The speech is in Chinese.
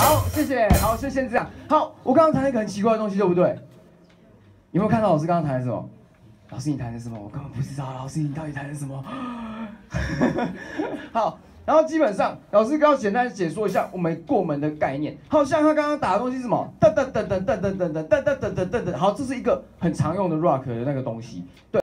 好，谢谢，好，先先这样。好，我刚刚弹一个很奇怪的东西，对不对？有没有看到老师刚刚弹的什么？老师，你弹的什么？我根本不知道。老师，你到底弹的什么？好，然后基本上，老师刚刚简单解说一下我们过门的概念。好像他刚刚打的东西是什么？噔噔噔噔噔噔噔噔噔噔噔噔噔。好，这是一个很常用的 rock 的那个东西。对。